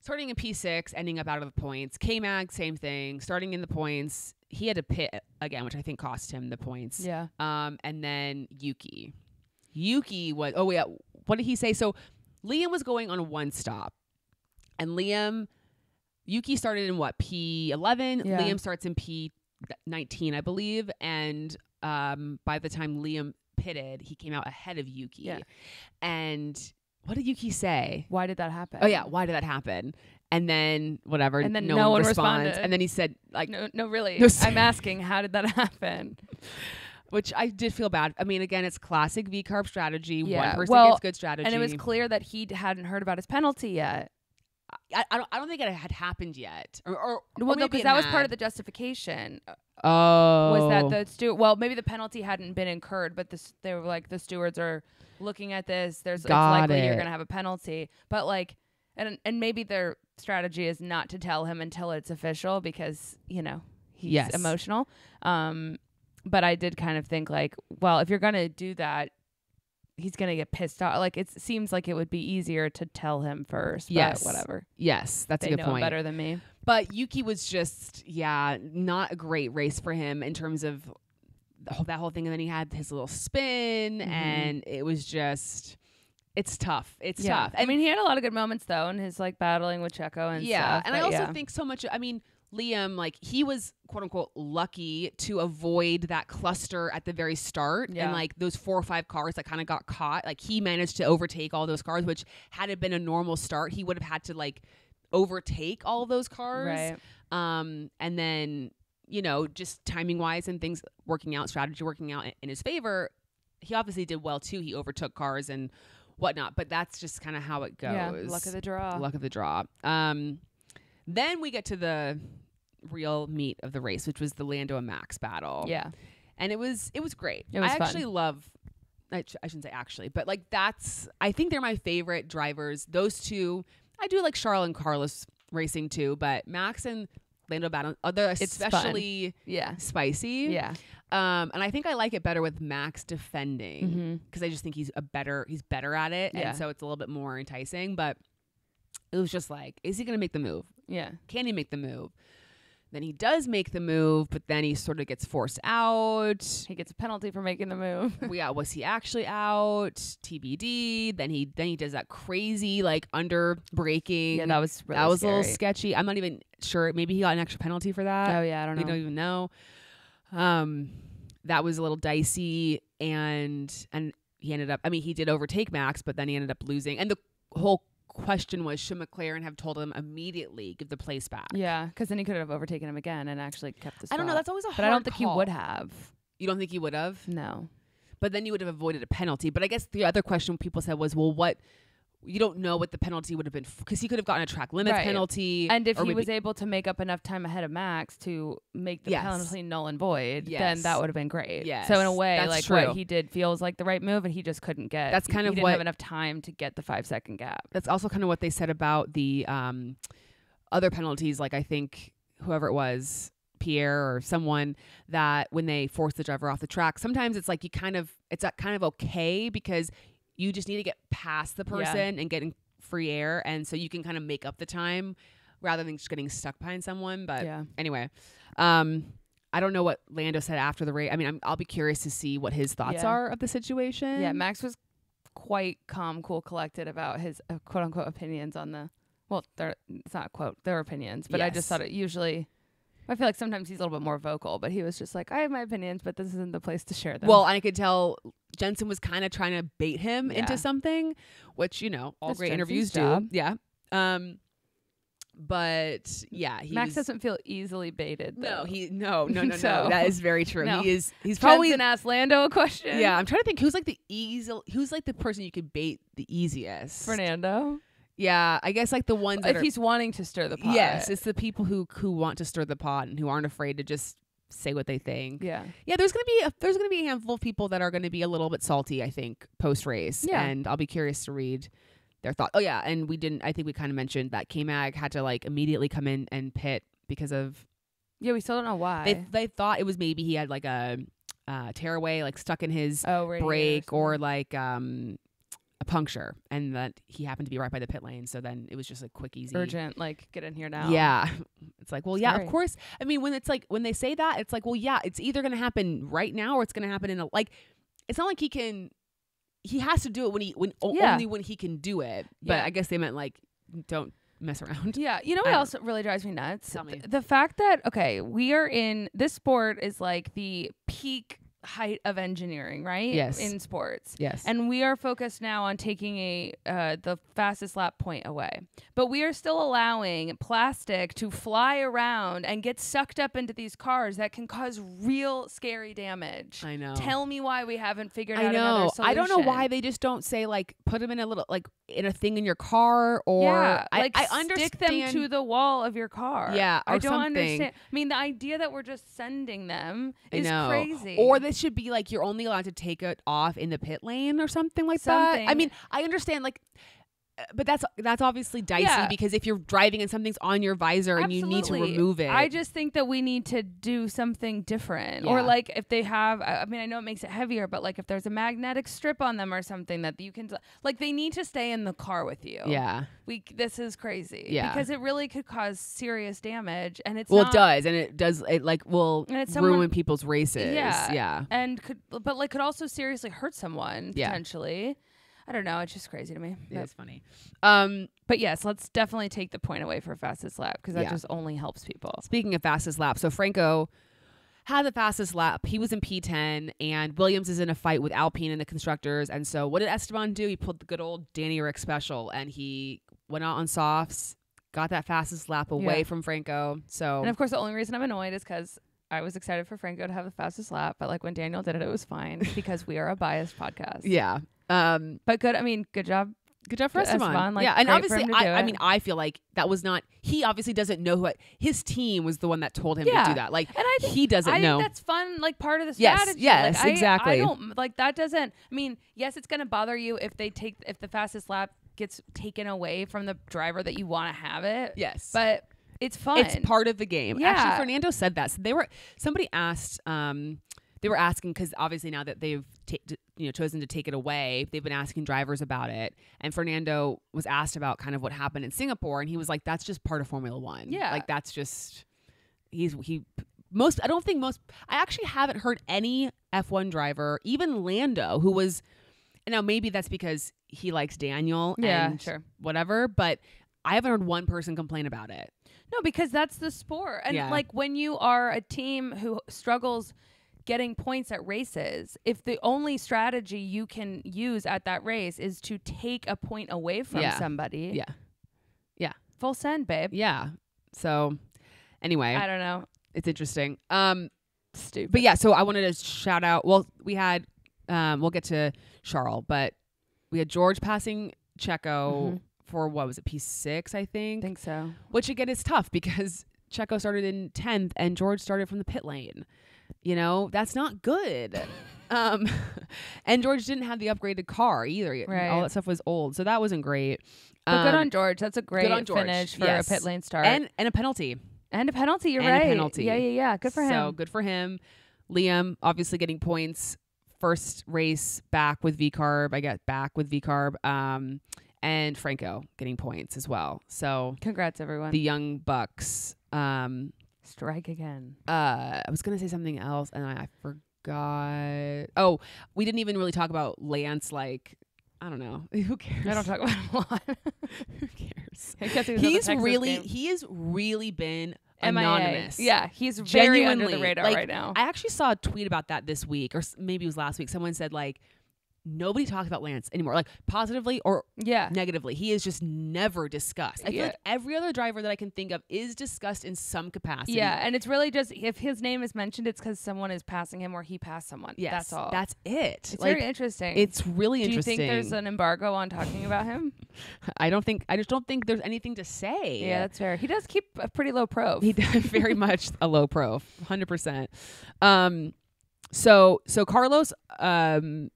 starting in P6, ending up out of the points. K Mag, same thing. Starting in the points, he had to pit again, which I think cost him the points. Yeah. Um, and then Yuki. Yuki was. Oh yeah. What did he say? So Liam was going on one stop, and Liam, Yuki started in what P eleven. Yeah. Liam starts in P nineteen, I believe, and um, by the time Liam pitted, he came out ahead of Yuki. Yeah. And what did Yuki say? Why did that happen? Oh yeah, why did that happen? And then whatever. And then no, no one, one responds. responded. And then he said like No, no, really. No, I'm asking, how did that happen? which I did feel bad. I mean, again, it's classic VCARB strategy. One Yeah, person well, gets good strategy. And it was clear that he hadn't heard about his penalty yet. I, I don't. I don't think it had happened yet. Or, or Well, no, because it that was part of the justification. Oh, Was that oh. the steward? Well, maybe the penalty hadn't been incurred, but the, they were like the stewards are looking at this. There's it's Got likely you're gonna have a penalty, but like, and and maybe their strategy is not to tell him until it's official because you know he's Yes. emotional. Um, but I did kind of think like, well, if you're gonna do that, he's gonna get pissed off. Like it seems like it would be easier to tell him first. Yes. but whatever. yes, that's they a good know point. better than me. But Yuki was just, yeah, not a great race for him in terms of the whole, that whole thing, and then he had his little spin, Mhm. and it was just, it's tough. It's yeah. tough. I mean, he had a lot of good moments though, in his like battling with Checo and yeah, stuff. and I also yeah. think so much. I mean, Liam, like he was quote unquote lucky to avoid that cluster at the very start, Yeah. and like those four or five cars that kind of got caught. Like he managed to overtake all those cars, which had it been a normal start, he would have had to like overtake all of those cars. right. Um, and then you know, just timing wise and things working out, strategy working out in, in his favor, he obviously did well too. He overtook cars and whatnot, but that's just kind of how it goes. Yeah, luck of the draw. luck of the draw. Um, then we get to the real meat of the race, which was the Lando and Max battle. Yeah, and it was it was great. It was I fun. actually love. I, sh- I shouldn't say actually, but like that's. I think they're my favorite drivers. Those two. I do like Charles and Carlos racing too, but Max and Lando battle. uh, They're It's fun. especially yeah, spicy. yeah. Um, and I think I like it better with Max defending Mm-hmm. because I just think he's a better he's better at it, Yeah. and so it's a little bit more enticing. But it was just like, is he gonna make the move? Yeah, Can he make the move? Then he does make the move, but then he sort of gets forced out. he gets a penalty for making the move. yeah, was he actually out? TBD. Then he then he does that crazy like under breaking. yeah, that was really that was a little sketchy. I'm not even sure. Maybe he got an extra penalty for that. Oh yeah, I don't we know. don't even know. Um, that was a little dicey, and and he ended up. I mean, he did overtake Max, but then he ended up losing. And the whole question was, should McLaren have told him immediately give the place back? yeah, because then he could have overtaken him again and actually kept the. I don't know. That's always a hard. but I don't think he would have. You don't think he would have? No. But then you would have avoided a penalty. But I guess the other question people said was, well, what? You don't know what the penalty would have been because he could have gotten a track limits Right. penalty. And if he maybe- was able to make up enough time ahead of Max to make the Yes. penalty null and void, then that would have been great. Yes, So in a way, that's like true. what he did feels like the right move, and he just couldn't get. That's kind he of didn't what- have enough time to get the five second gap. that's also kind of what they said about the um, other penalties. Like I think whoever it was, Pierre or someone, that when they force the driver off the track, sometimes it's like you kind of it's kind of okay because you just need to get past the Yeah. person and getting free air, and so you can kind of make up the time rather than just getting stuck behind someone. But yeah. anyway, um, I don't know what Lando said after the race. I mean, I'm, I'll be curious to see what his thoughts Yeah. are of the situation. Yeah, Max was quite calm, cool, collected about his uh, quote unquote opinions on the. Well, they're it's not quote their opinions, but I just thought it usually. I feel like sometimes he's a little bit more vocal, but he was just like, I have my opinions, but this isn't the place to share them. Well, I could tell Jensen was kind of trying to bait him Yeah. into something, which you know all That's great Jensen's interviews job. do. Yeah. Um, but yeah, he Max doesn't feel easily baited. No, though. he no no no no. That is very true. No. He is. He's probably Jensen asked Lando a question. yeah. I'm trying to think who's like the easy. Who's like the person you could bait the easiest. Fernando. Yeah, I guess like the ones that If are, he's wanting to stir the pot. yes, it's the people who who want to stir the pot and who aren't afraid to just say what they think. yeah. Yeah, there's gonna be a, there's gonna be a handful of people that are gonna be a little bit salty. I think post race, Yeah. and I'll be curious to read their thought. Oh yeah, and we didn't. I think we kind of mentioned that K-Mag had to like immediately come in and pit because of Yeah, we still don't know why. they they thought it was maybe he had like a uh, tearaway like stuck in his oh, radiator brake or like um a puncture, and that he happened to be right by the pit lane. So then it was just a quick, easy urgent. Like, get in here now. yeah. It's like, well, yeah, of course. I mean, when it's like when they say that, it's like, well, yeah, it's either going to happen right now or it's going to happen in a like it's not like he can he has to do it when he when Yeah. only when he can do it. But Yeah. I guess they meant like don't mess around. Yeah, you know what else really drives me nuts? Tell me. Th- The fact that okay, we are in this sport is like the peak height of engineering, right? Yes. In sports. Yes. And we are focused now on taking a uh, the fastest lap point away, but we are still allowing plastic to fly around and get sucked up into these cars that can cause real scary damage. I know. Tell me why we haven't figured I out another know. solution. I don't know why they just don't say like put them in a little like in a thing in your car or yeah, I, like I stick understand them to the wall of your car. Yeah, I don't something. understand. I mean, the idea that we're just sending them is crazy. Or this should be like you're only allowed to take it off in the pit lane or something like that. I mean, I understand like but that's that's obviously dicey Yeah. because if you're driving and something's on your visor and you need to remove it. I just think that we need to do something different. Or like if they have I mean I know it makes it heavier, but like if there's a magnetic strip on them or something that you can like they need to stay in the car with you. yeah. We this is crazy. Yeah. Because it really could cause serious damage and it's Well, not, it does, and it does. It like will And it's ruin people's races. Yeah. yeah. and could but like could also seriously hurt someone Yeah. potentially. I don't know. It's just crazy to me. But, funny. Um, but yes, let's definitely take the point away for fastest lap because that Yeah. just only helps people. speaking of fastest lap, so Franco had the fastest lap. He was in P10, and Williams is in a fight with Alpine and the constructors. And so, what did Esteban do? He pulled the good old Danny Rick special, and he went out on softs, got that fastest lap away Yeah. from Franco. So, And of course, the only reason I'm annoyed is because I was excited for Franco to have the fastest lap, but like when Daniel did it, it was fine because we are a biased podcast. yeah. Um, But good. I mean, good job. Good job for Esteban. Esteban, like, yeah, and obviously, I, I mean, I feel like that was not. He obviously doesn't know who. His team was the one that told him Yeah. to do that. Like And I think he doesn't I know. think that's fun, like part of the Yes, strategy. yes, Like, I- exactly. I don't like that. Doesn't I mean? Yes, it's gonna bother you if they take if the fastest lap gets taken away from the driver that you want to have it. yes, but it's fun. it's part of the game. Yeah. Actually, Fernando said that. So they were. Somebody asked. Um, they were asking because obviously now that they've ta- d- you know chosen to take it away, they've been asking drivers about it. And Fernando was asked about kind of what happened in Singapore, and he was like, "That's just part of Formula One. Yeah. like that's just he's he." Most I don't think most I actually haven't heard any F1 driver, even Lando, who was and now maybe that's because he likes Daniel Yeah, and sure. whatever, but I haven't heard one person complain about it. No, because that's the sport. And Yeah. like when you are a team who struggles getting points at races, if the only strategy you can use at that race is to take a point away from Yeah. somebody, Yeah. Yeah. Full send, babe. Yeah. So anyway, I don't know. it's interesting. Um Stupid. but yeah, so I wanted to shout out well, we had um we'll get to Charles, but we had George passing Checo Mhm. for what was it, P six, I I think. think so. Which again is tough because Checo started in tenth and George started from the pit lane. You know, that's not good. um and George didn't have the upgraded car either. Right. All that stuff was old. So that wasn't great. But good Um, on George. That's a great George. finish for Yes. a pit lane start. and and a penalty. And a penalty. You're And a right. penalty. Yeah, yeah, yeah. Good for him. So good for him. Liam obviously getting points. First race back with VCARB. I get back with VCARB. Um, and Franco getting points as well. So Congrats, everyone. the young bucks. Um, Strike again. uh, I was gonna say something else and I, I forgot. Oh, we didn't even really talk about Lance. Like, I don't know. Who cares? I don't talk about him a lot. Who cares? I guess he was at the He's Texas really game. he has really been MIA. anonymous. Yeah, he's very under the radar like, right now. I actually saw a tweet about that this week, or s- maybe it was last week. Someone said like nobody talks about Lance anymore, like positively or yeah. negatively. He is just never discussed. I feel Yeah. like every other driver that I can think of is discussed in some capacity. Yeah, and it's really just if his name is mentioned, it's because someone is passing him or he passed someone. yes, that's all. That's it. it's like very interesting. it's really interesting. Do you think there's an embargo on talking about him? I don't think. I just don't think there's anything to say. Yeah, that's fair. He does keep a pretty low pro. He did very much a low pro, hundred percent. Um, so so Carlos, um,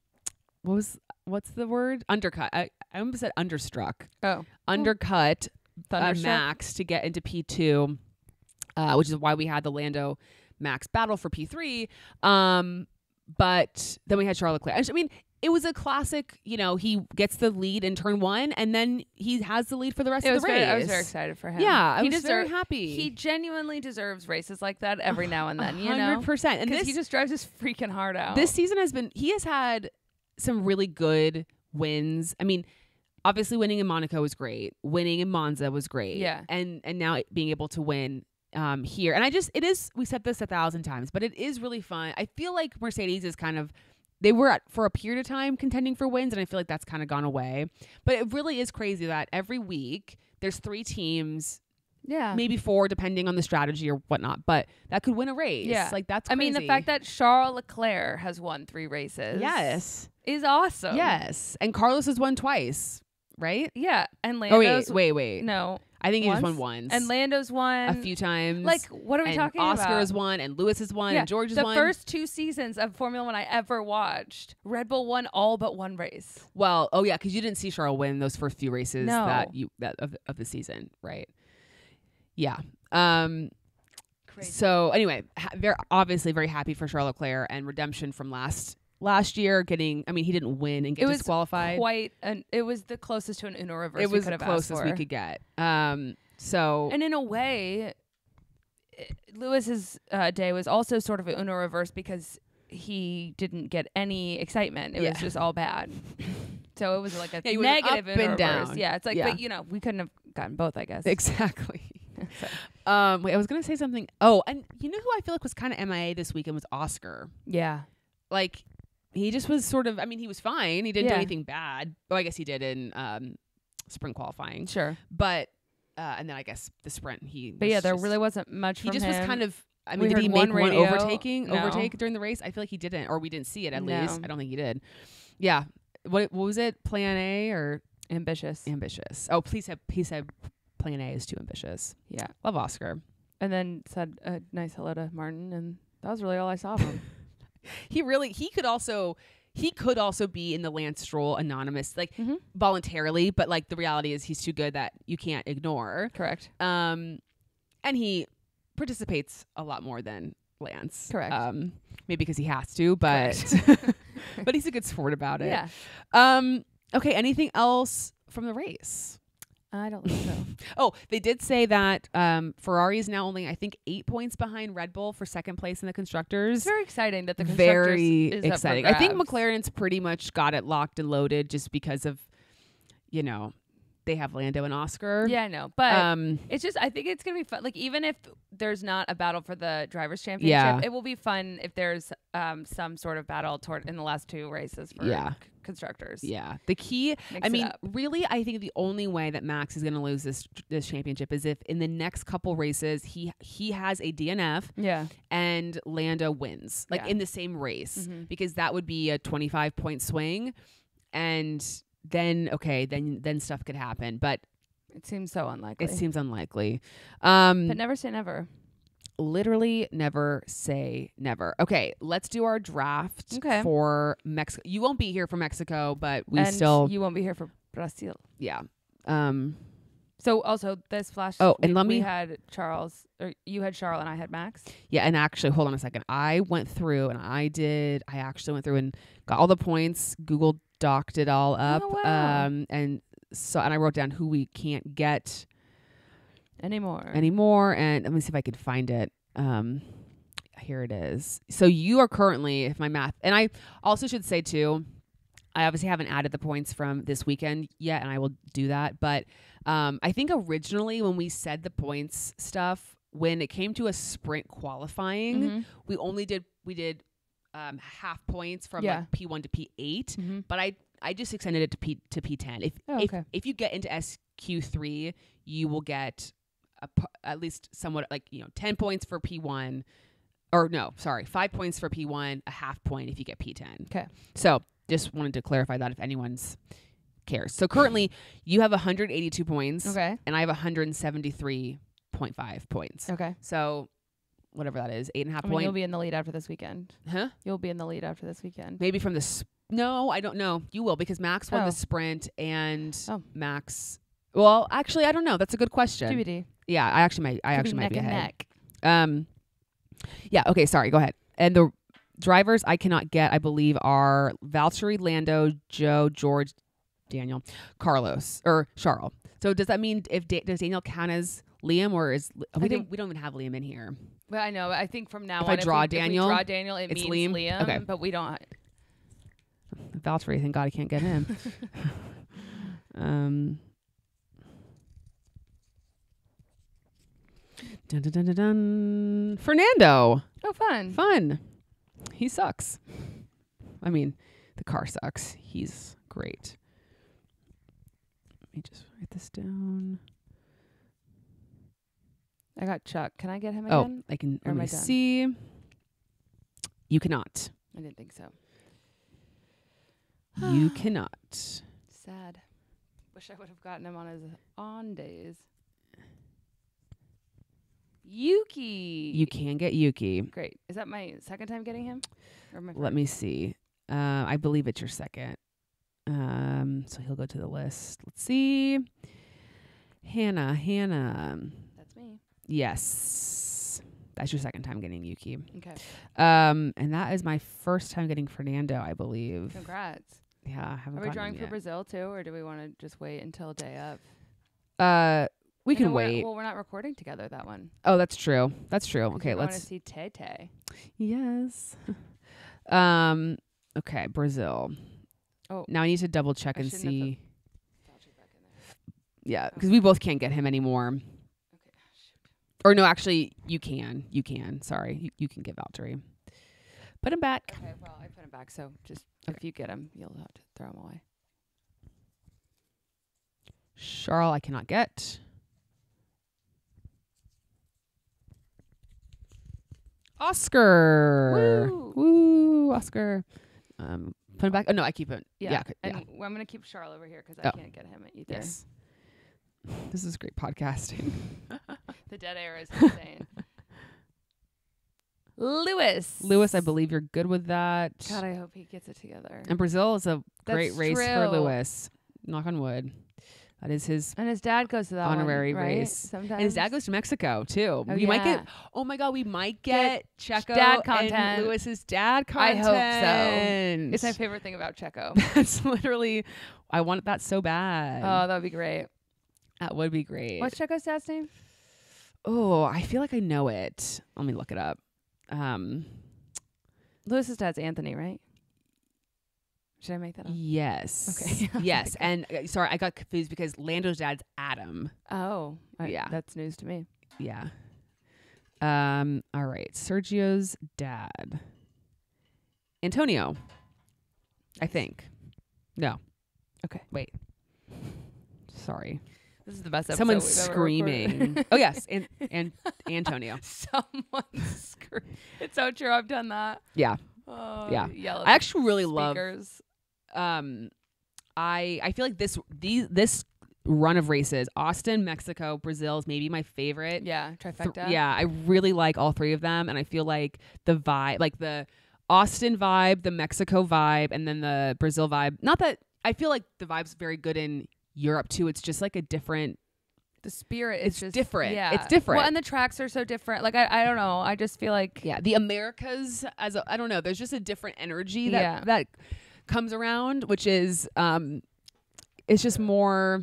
what was what's the word? Undercut. I I almost said understruck. oh, Undercut uh, Max to get into P two, uh, which is why we had the Lando Max battle for P three. Um, but then we had Charles Leclerc. I mean. It was a classic, you know. He gets the lead in turn one, and then he has the lead for the rest It of the very, race. I was very excited for him. Yeah, I he was very happy. He genuinely deserves races like that every now and then. You know, hundred percent. And this he just drives his freaking heart out. this season has been he has had some really good wins. I mean, obviously winning in Monaco was great. Winning in Monza was great. Yeah. And and now being able to win um here. And I just it is we said this a thousand times, but it is really fun. I feel like Mercedes is kind of they were at, for a period of time contending for wins and I feel like that's kind of gone away. But it really is crazy that every week there's three teams, yeah. maybe four depending on the strategy or whatnot, but that could win a race. Yeah. Like that's I mean, the fact that Charles Leclerc has won three races, Yes. Is awesome. Yes, and Carlos has won twice, right? yeah, and Lando's. Oh wait, wait, wait. no, I think he just won Once? And Lando's won a few times. Like, what are we and talking Oscar about? has won, and Lewis has won, yeah, and George has the won. first two seasons of Formula One I ever watched, Red Bull won all but one race. Well, oh yeah, because you didn't see Charles win those first few races No. that you that of, of the season, right? Yeah. Um. Crazy. So anyway, ha- very obviously very happy for Charles Leclerc and redemption from last last year. Getting, I mean, he didn't win and get It was disqualified. Quite an. It was the closest to an Uno reverse. it was the closest we could get. Um. So And in a way, i- Lewis's uh, day was also sort of an Uno reverse because he didn't get any excitement. It Yeah. was just all bad. So it was like a Yeah, negative up and down. Yeah, it's like, Yeah. but you know, we couldn't have gotten both, I guess. exactly. So, Um. Wait, I was gonna say something. Oh, and you know who I feel like was kind of MIA this weekend was Oscar. yeah. like he just was sort of I mean he was fine. He didn't do Yeah. anything bad. Oh, I guess he did in um sprint qualifying. Sure. But uh and then I guess the sprint he But was yeah, there just- really wasn't much he from just was him. kind of I We mean did heard he one make one radio. overtaking No. overtake during the race? I feel like he didn't or we didn't see it at least. No. I don't think he did. Yeah. What what was it? Plan A or ambitious. ambitious? Oh, please have he said plan A is too ambitious. Yeah. Love Oscar. And then said a nice hello to Martin and that was really all I saw of him. He really he could also he could also be in the Lance Stroll anonymous like mm-hmm. voluntarily, but like the reality is he's too good that you can't ignore. Correct. Um, and he participates a lot more than Lance. Correct. Um, maybe because he has to, but but he's a good sport about it. Yeah. Um. Okay. Anything else from the race? I don't think so. Oh, they did say that um, Ferrari is now only I think eight points behind Red Bull for second place in the constructors. It's very exciting that the constructors Very is up exciting. I think. McLaren's pretty much got it locked and loaded just because of, you know, they have Lando and Oscar. Yeah, I know, but Um. it's just I think it's gonna be fun. Like even if there's not a battle for the drivers' championship, Yeah. it will be fun if there's um some sort of battle toward in the last two races for Yeah. Constructors. Yeah. The key Mix I mean, really, I think the only way that Max is going to lose this this championship is if in the next couple races he he has a DNF yeah, and Lando wins, like Yeah. in the same race, Mhm. because that would be a twenty five point swing, and then okay, then then stuff could happen, but it seems so unlikely. it seems unlikely. Um, but never say never. Literally never say never. Okay, let's do our draft Okay. for Mexico. You won't be here for Mexico, but we and still, you won't be here for Brazil. yeah. Um, So also this flash. Oh, and we- let we me- had Charles, or you had Charles, and I had Max. Yeah, and actually, hold on a second. I went through and I did. I actually went through and got all the points. Google docked it all up. Oh, wow. Um, and so and I wrote down who we can't get Anymore. anymore. And let me see if I could find it. Um, here it is. So you are currently, if my math, and I also should say too, I obviously haven't added the points from this weekend yet, and I will do that. But um, I think originally when we said the points stuff, when it came to a sprint qualifying, Mhm. we only did we did um, half points from Yeah. like P one to P eight, Mhm. but I I just extended it to P to P ten. If Oh, if if you get into SQ three, you will get a, at least somewhat like you know ten points for P one, or no, sorry, five points for P one, a half point if you get P ten. 'Kay. So just wanted to clarify that if anyone's cares. So currently you have 182 points, Okay. and I have 173.5 points. Okay. So whatever that is, eight and a half I mean, point. you'll be in the lead after this weekend. huh? You'll be in the lead after this weekend. Maybe from the s- no, I don't know. You will because Max won Oh. the sprint and Oh. Max. Well, actually, I don't know. That's a good question. TBD. Yeah, I actually might. I Could actually be might neck be and ahead. neck. Um, yeah. Okay. Sorry. Go ahead. And the drivers I cannot get, I believe, are Valtteri, Lando, Zhou, George, Daniel, Carlos, or Charles. So does that mean if da- does Daniel count as Liam or is we don't think- we don't even have Liam in here? Well, I know. I think from now If on, I draw we, Daniel, if we draw Daniel, it it's means Liam? Liam. Okay. but we don't. Valtteri, thank God I can't get him. um. Dun, dun, dun, dun, dun. Fernando, Oh, fun. fun. He sucks. I mean, the car sucks. He's great. Let me just write this down. I got Chuck. Can I get him Oh, again? I can. Or Let am me I done? see. You cannot. I didn't think so. You cannot. Sad. Wish I would have gotten him on his on days. Yuki. You can get Yuki. Great. Is that my second time getting him? Or my Let me see. Uh, I believe it's your second. Um, so he'll go to the list. Let's see. Hannah, Hannah. That's me. Yes. That's your second time getting Yuki. Okay. Um, and that is my first time getting Fernando, I believe. Congrats. Yeah, I haven't Are we drawing for yet. Brazil too, or do we want to just wait until day of? Uh, we can wait. Well, we're not recording together that one. oh, that's true. That's true. Okay, let's to see Tay Tay. Yes. um. Okay, Brazil. Oh. Now I need to double check I and shouldn't have see. Bottas back in there. Yeah, because we both can't get him anymore. Okay. Shoot. Or no, actually, you can. You can. Sorry, you, you can get Valtteri. Put him back. Okay. Well, I put him back, so just if you get him, you'll have to throw him away. Charles, I cannot get. Oscar. Woo. Woo, Oscar. Um, put him back. Oh no, I keep it. Yeah. Yeah. and I'm gonna keep Charles over here 'cause I Oh. can't get him either. Yes. This is great podcasting. The dead air is insane. Lewis. Lewis, I believe you're good with that. God, I hope he gets it together. And Brazil is a great That's race for. Lewis. Knock on wood. That is his. And his dad goes to that one, Honorary right? race. Sometimes. And his dad goes to Mexico too. Oh, we might get. Oh my God, we might get, Checo dad and content. Lewis's dad content. I hope so. It's my favorite thing about Checo. That's literally. I want that so bad. oh, that would be great. that would be great. What's Checo's dad's name? Oh, I feel like I know it. Let me look it up. Um. Lewis's dad's Anthony, right? Should I make that up? Yes. Okay. yes. And uh, sorry, I got confused because Lando's dad's Adam. Oh, I- Yeah. That's news to me. Yeah. Um. All right. Sergio's dad. Antonio. I think. No. Okay. Wait. Sorry. This is the best episode Someone's screaming. oh yes, and and Antonio. Someone's screaming. It's so true. I've done that. Yeah. Oh, Yeah. I actually really love speakers. Um I I feel like this these this run of races, Austin, Mexico, Brazil is maybe my favorite. Yeah, Th- trifecta. yeah, I really like all three of them and I feel like the vibe like the Austin vibe, the Mexico vibe, and then the Brazil vibe. Not that I feel like the vibe's very good in Europe too. It's just like a different the spirit It's is just different. Yeah, It's different. Well, and the tracks are so different. Like I, I don't know. I just feel like yeah, the Americas as a I don't know, there's just a different energy that Yeah. that comes around, which is um it's just more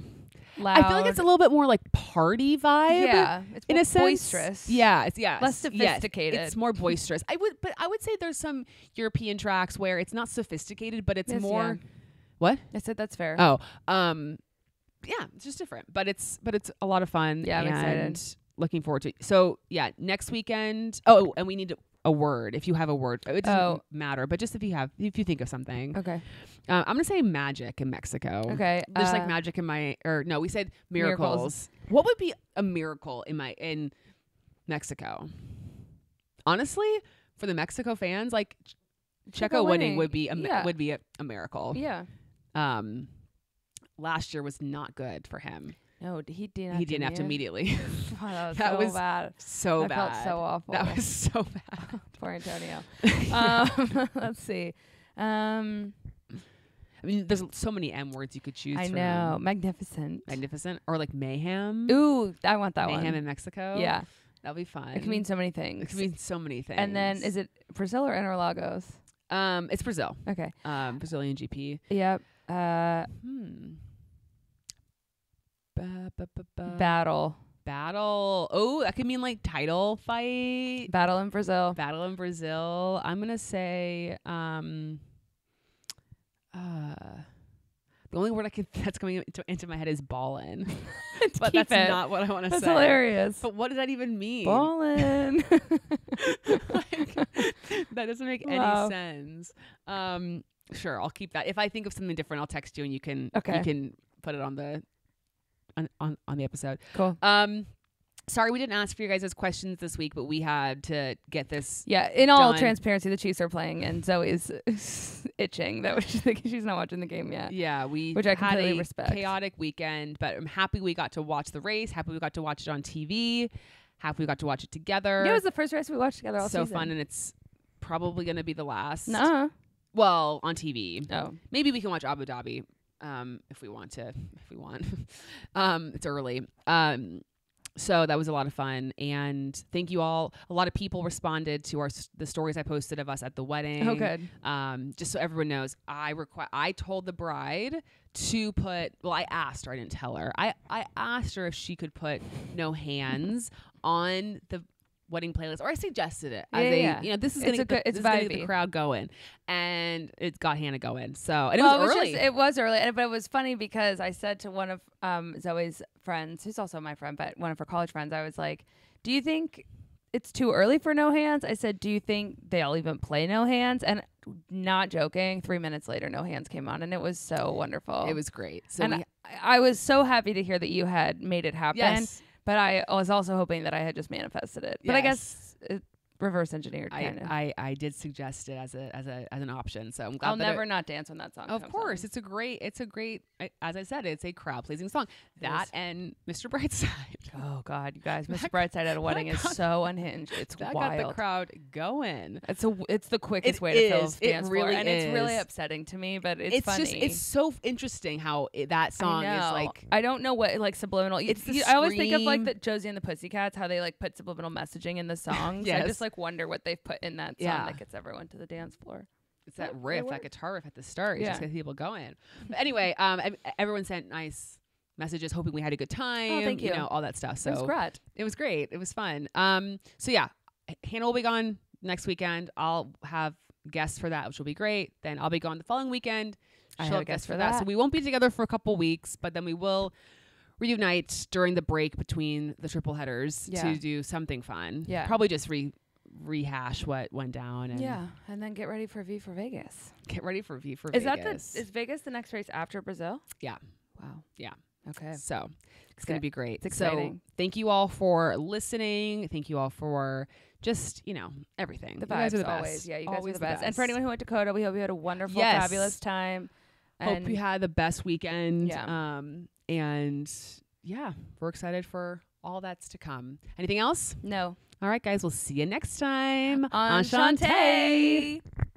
loud. I feel like it's a little bit more like party vibe. yeah, it's in more a sense, boisterous. Yeah, it's yeah, Less yes, sophisticated. it's more boisterous. I would, but I would say there's some European tracks where it's not sophisticated, but it's Yes, more. yeah. What? I said that's fair. Oh, um, yeah, it's just different, but it's but it's a lot of fun. Yeah, I'm excited. Looking forward to. So yeah, next weekend. Oh, and we need a word. If you have a word, it doesn't Oh. matter. But just if you have, if you think of something, Okay. uh, I'm gonna say magic in Mexico. Okay. There's like uh, magic in my or no, we said Miracles. miracles. What would be a miracle in my in Mexico? Honestly, for the Mexico fans, like Checo, Checo winning. winning. would be a Yeah. would be a, a miracle. Yeah. Um, last year was not good for him. No, he didn't. he didn't have to immediately. Oh, that was That so was bad. so I bad. felt so awful. That was so bad. Poor Antonio. um, let's see. Um, I mean, there's so many M words you could choose. I from. know. Magnificent. magnificent or like mayhem. Ooh, I want that mayhem one. Mayhem in Mexico. Yeah. that'll be fun. It can mean so many things. It could mean so many things. and then is it Brazil or Interlagos? Um, it's Brazil. Okay. Um, Brazilian GP. Yep. Uh, Hmm. Ba, ba, ba, ba. battle. Battle. Oh, that could mean like title fight. Battle in Brazil. Battle in Brazil. I'm gonna say. Um. Uh. The only word I can that's coming into, into my head is ballin, but that's it. not what I want to say. That's hilarious. But what does that even mean? Ballin'. like, that doesn't make Wow. any sense. Um, sure, I'll keep that. If I think of something different, I'll text you and you can Okay. you can put it on the on on, on the episode. cool. Um, sorry we didn't ask for your guys' questions this week, but we had to get this. Yeah, in all Done. transparency, the Chiefs are playing, and Zoe's itching that she's she's not watching the game yet. Yeah, we Which I had a respect. chaotic weekend, but I'm happy we got to watch the race. Happy we got to watch it on TV. Happy we got to watch it together. Yeah, it was the first race we watched together all so season. fun, and it's probably going to be the last. Nuh-uh. Well, on TV. Oh. Maybe we can watch Abu Dhabi um, if we want to. If we want, um, it's early. Um, so that was a lot of fun, and thank you all. A lot of people responded to our the stories I posted of us at the wedding. Oh, good. Um, just so everyone knows, I require. I told the bride to put. Well, I asked her. I didn't tell her. I I asked her if she could put no hands on the wedding playlist, or I suggested it as Yeah, a yeah. you know this is gonna a get the, good- it's gonna get the crowd going, and it got Hannah going. So and it well, was it was early. just it was early, but it was funny because I said to one of um, Zoe's friends, who's also my friend, but one of her college friends, I was like, "Do you think it's too early for no hands?" I said, "Do you think they'll even play no hands?" And not joking, three minutes later, no hands came on, and it was so wonderful. it was great. So and we, I, I was so happy to hear that you had made it happen. yes, But I was also hoping that I had just manifested it. But I Yes. guess it reverse engineered I, kind of. I I did suggest it as a as a as an option. So I'm glad I'll that it- never not dance when that song Of course, on. it's a great, it's a great, I- as I said, it's a crowd pleasing song. That is. and Mr. Brightside. Oh God, you guys, Mr. That- Brightside at a wedding is got- so unhinged. It's that wild. got the crowd going. It's a it's the quickest It way to fill a is. Dance really floor, and it's really upsetting to me. But it's, funny. just, it's so interesting how it, that song is like. I don't know what like subliminal. It's you- I always think of like the Josie and the Pussycats, how they like put subliminal messaging in the songs. I Yes. just like wonder what they've put in that song Yeah. that gets everyone to the dance floor. It's that It- it riff, that guitar riff at the start. It Yeah. just gets people going. But anyway, um, everyone sent nice messages, hoping we had a good time. Oh, thank you. know all that stuff. So So great. it was great. It was fun. Um, so yeah, Hannah will be gone next weekend. I'll have guests for that, which will be great. Then I'll be gone the following weekend. I She'll have a guest for that. So we won't be together for a couple weeks, but then we will reunite during the break between the triple headers Yeah. to do something fun. Yeah. Probably just re rehash what went down and Yeah, and then get ready for V for Vegas. get ready for V for Is Vegas. Is that the is Vegas the next race after Brazil? Yeah. Wow. Yeah. Okay. So it's going to be great. it's So exciting. thank you all for listening. Thank you all for just, you know, everything. The You guys are the always. best. Yeah, you guys Always are the best. And for anyone who went to COTA, we hope you had a wonderful, Yes. fabulous time. Hope you had the best weekend. Yeah. Um, and yeah, we're excited for all that's to come. Anything else? no. All right, guys, we'll see you next time. Enchante. Enchante.